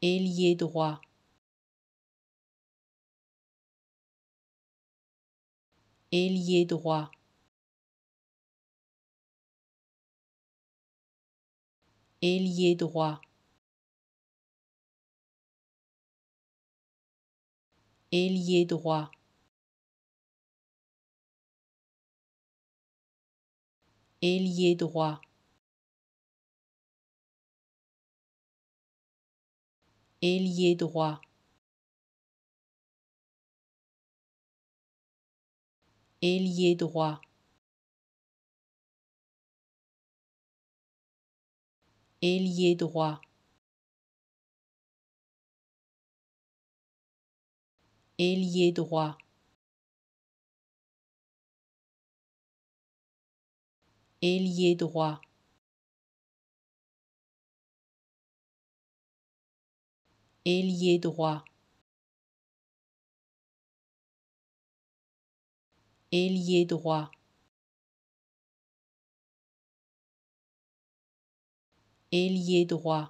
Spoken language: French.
ailier droit, ailier droit, ailier droit, ailier droit, ailier droit, ailier droit, ailier droit, ailier droit, ailier droit, ailier droit, ailier droit, ailier droit, ailier droit,